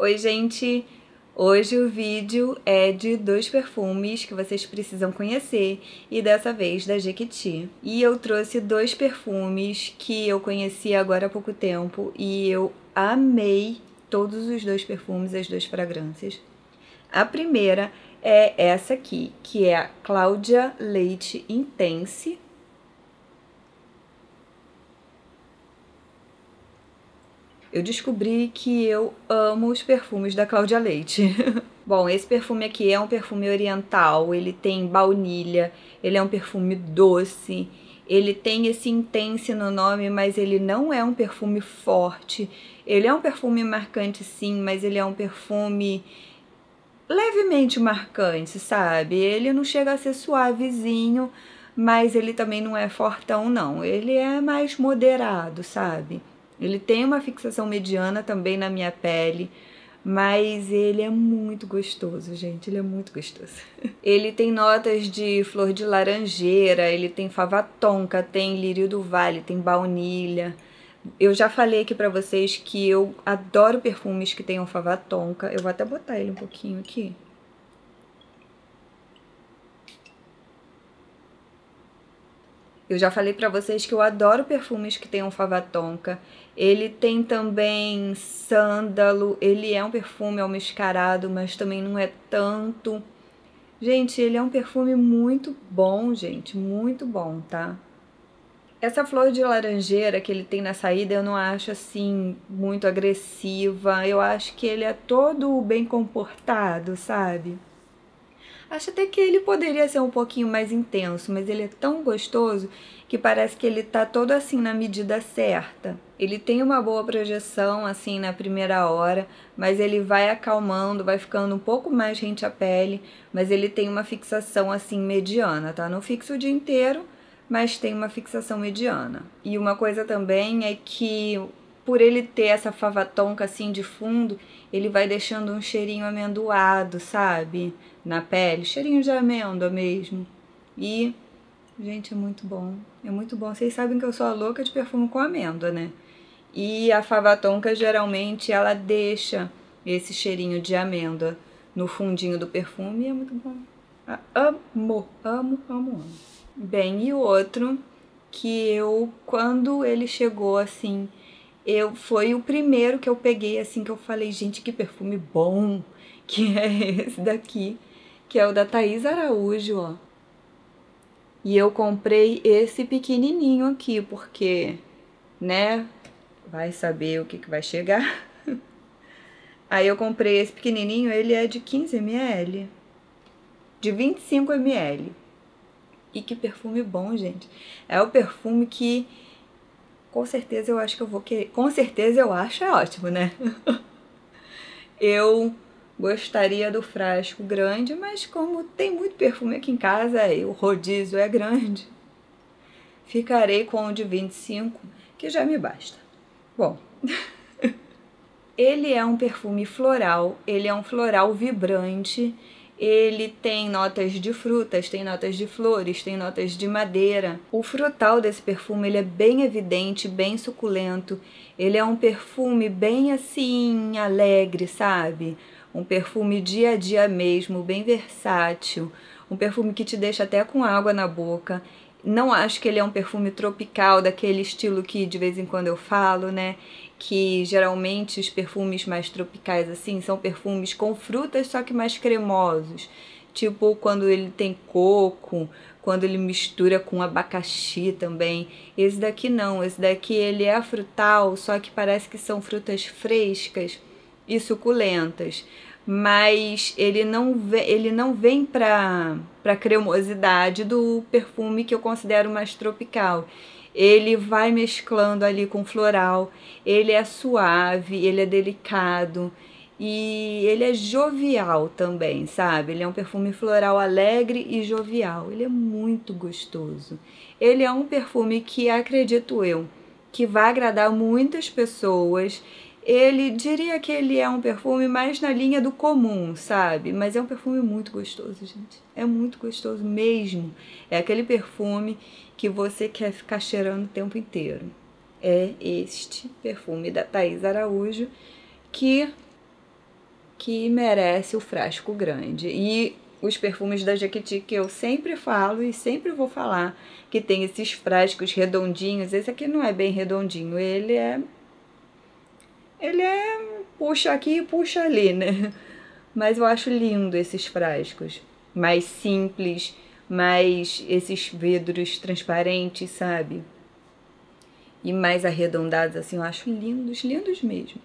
Oi, gente! Hoje o vídeo é de dois perfumes que vocês precisam conhecer e dessa vez da Jequiti. E eu trouxe dois perfumes que eu conheci agora há pouco tempo e eu amei todos os dois perfumes, as duas fragrâncias. A primeira é essa aqui, que é a Cláudia Leite Intense, eu descobri que eu amo os perfumes da Cláudia Leite. Bom, esse perfume aqui é um perfume oriental, ele tem baunilha, ele é um perfume doce, ele tem esse intense no nome, mas ele não é um perfume forte. Ele é um perfume marcante sim, mas ele é um perfume levemente marcante, sabe? Ele não chega a ser suavezinho, mas ele também não é fortão não. Ele é mais moderado, sabe? Ele tem uma fixação mediana também na minha pele, mas ele é muito gostoso, gente, ele é muito gostoso. ele tem notas de flor de laranjeira, ele tem fava tonka, tem lírio do vale, tem baunilha. Eu já falei aqui pra vocês que eu adoro perfumes que tenham fava tonka. Eu vou até botar ele um pouquinho aqui. Eu já falei para vocês que eu adoro perfumes que tenham fava tonka. Ele tem também sândalo, ele é um perfume almiscarado, mas também não é tanto. Gente, ele é um perfume muito bom, gente, muito bom, tá? Essa flor de laranjeira que ele tem na saída eu não acho assim muito agressiva. Eu acho que ele é todo bem comportado, sabe? Acho até que ele poderia ser um pouquinho mais intenso, mas ele é tão gostoso que parece que ele tá todo assim na medida certa. Ele tem uma boa projeção assim na primeira hora, mas ele vai acalmando, vai ficando um pouco mais rente à pele, mas ele tem uma fixação assim mediana, tá? Não fixa o dia inteiro, mas tem uma fixação mediana. E uma coisa também é que por ele ter essa fava tonka assim de fundo, ele vai deixando um cheirinho amendoado, sabe? Na pele, cheirinho de amêndoa mesmo. E, gente, é muito bom. É muito bom. Vocês sabem que eu sou a louca de perfume com amêndoa, né? E a fava tonka, geralmente, ela deixa esse cheirinho de amêndoa no fundinho do perfume e é muito bom. Amo, amo, amo, amo. Bem, e outro que eu, quando ele chegou assim eu foi o primeiro que eu peguei assim que eu falei, gente, que perfume bom, que é esse daqui, que é o da Thaís Araújo, ó. E eu comprei esse pequenininho aqui, porque, né, vai saber o que, que vai chegar. Aí eu comprei esse pequenininho, ele é de 15 ml, de 25 ml. E que perfume bom, gente. É o perfume que com certeza eu acho que eu vou querer. Com certeza eu acho é ótimo, né? eu gostaria do frasco grande, mas como tem muito perfume aqui em casa e o rodízio é grande, ficarei com o de 25, que já me basta. Bom, ele é um perfume floral, ele é um floral vibrante ele tem notas de frutas, tem notas de flores, tem notas de madeira. O frutal desse perfume ele é bem evidente, bem suculento. Ele é um perfume bem assim alegre, sabe? Um perfume dia a dia mesmo, bem versátil. Um perfume que te deixa até com água na boca. Não acho que ele é um perfume tropical, daquele estilo que de vez em quando eu falo, né? que geralmente os perfumes mais tropicais assim são perfumes com frutas só que mais cremosos, tipo quando ele tem coco, quando ele mistura com abacaxi também. Esse daqui não, esse daqui ele é frutal, só que parece que são frutas frescas e suculentas, mas ele não vem, ele não vem para para cremosidade do perfume que eu considero mais tropical ele vai mesclando ali com floral, ele é suave, ele é delicado e ele é jovial também, sabe? Ele é um perfume floral alegre e jovial, ele é muito gostoso. Ele é um perfume que acredito eu que vai agradar muitas pessoas. Ele diria que ele é um perfume mais na linha do comum, sabe? Mas é um perfume muito gostoso, gente. É muito gostoso mesmo. É aquele perfume que você quer ficar cheirando o tempo inteiro. É este perfume da Thaís Araújo, que que merece o frasco grande. E os perfumes da Jequiti que eu sempre falo e sempre vou falar, que tem esses frascos redondinhos. Esse aqui não é bem redondinho, ele é ele é puxa aqui e puxa ali, né? Mas eu acho lindo esses frascos, mais simples, mais esses vidros transparentes, sabe? E mais arredondados assim, eu acho lindos, lindos mesmo.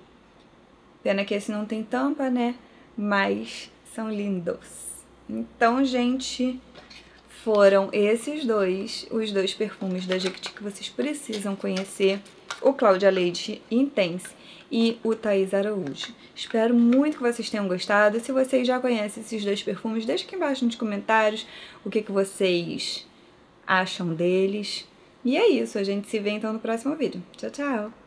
Pena que esse não tem tampa, né? Mas são lindos. Então, gente, foram esses dois, os dois perfumes da Jequiti que vocês precisam conhecer. O Cláudia Leite Intense e o Thaís Araújo. Espero muito que vocês tenham gostado. Se vocês já conhecem esses dois perfumes, deixe aqui embaixo nos comentários o que, que vocês acham deles. E é isso, a gente se vê então no próximo vídeo. Tchau, tchau!